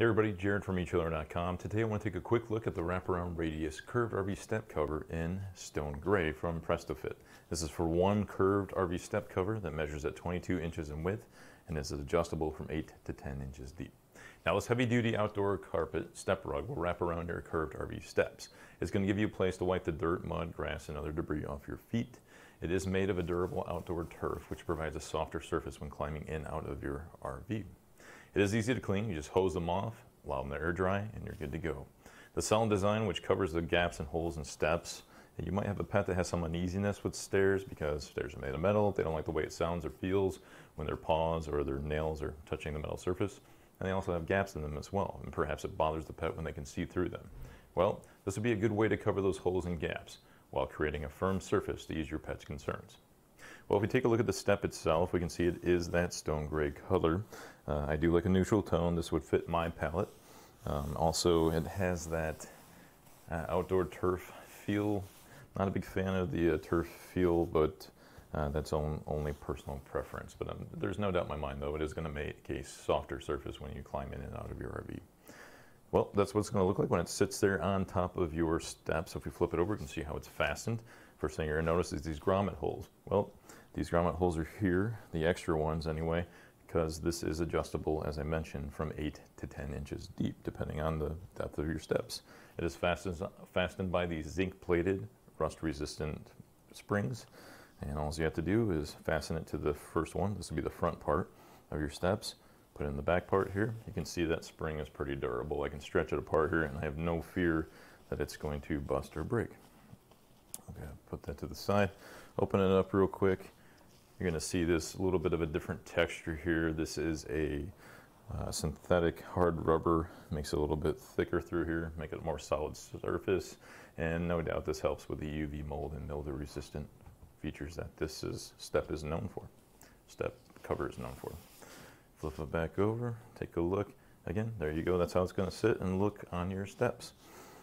Hey everybody, Jared from eTrailer.com. Today I want to take a quick look at the wraparound radius curved RV step cover in stone gray from Prest-O-Fit. This is for one curved RV step cover that measures at 22 inches in width and is adjustable from 8 to 10 inches deep. Now this heavy duty outdoor carpet step rug will wrap around your curved RV steps. It's going to give you a place to wipe the dirt, mud, grass, and other debris off your feet. It is made of a durable outdoor turf which provides a softer surface when climbing in out of your RV. It is easy to clean. You just hose them off, allow them to air dry, and you're good to go. The solid design, which covers the gaps and holes and steps, you might have a pet that has some uneasiness with stairs because stairs are made of metal. They don't like the way it sounds or feels when their paws or their nails are touching the metal surface. And they also have gaps in them as well, and perhaps it bothers the pet when they can see through them. Well, this would be a good way to cover those holes and gaps while creating a firm surface to ease your pet's concerns. Well, if we take a look at the step itself, we can see it is that stone gray color. Uh, I do like a neutral tone. This would fit my palette. Um, also, it has that uh, outdoor turf feel. Not a big fan of the uh, turf feel, but uh, that's on, only personal preference. But um, there's no doubt in my mind, though, it is going to make a softer surface when you climb in and out of your RV. Well, that's what it's going to look like when it sits there on top of your steps. So if we flip it over, you can see how it's fastened. First thing you're going to notice is these grommet holes. Well, these grommet holes are here, the extra ones anyway, because this is adjustable, as I mentioned, from 8 to 10 inches deep, depending on the depth of your steps. It is fastened, fastened by these zinc-plated, rust-resistant springs. And all you have to do is fasten it to the first one. This will be the front part of your steps Put in the back part here, you can see that spring is pretty durable. I can stretch it apart here and I have no fear that it's going to bust or break. Okay, put that to the side. Open it up real quick. You're going to see this little bit of a different texture here. This is a uh, synthetic hard rubber. Makes it a little bit thicker through here, make it a more solid surface. And no doubt this helps with the UV mold and mildew resistant features that this is, step is known for. Step cover is known for. Flip it back over, take a look. Again, there you go. That's how it's going to sit and look on your steps.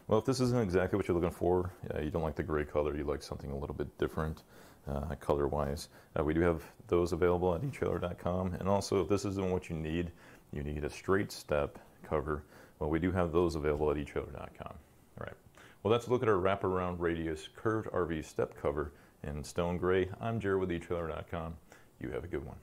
Well, if this isn't exactly what you're looking for, uh, you don't like the gray color, you like something a little bit different uh, color-wise, uh, we do have those available at eTrailer.com. And also, if this isn't what you need, you need a straight step cover, well, we do have those available at eTrailer.com. All right. Well, that's a look at our wraparound radius curved RV step cover in stone gray. I'm Jared with eTrailer.com. You have a good one.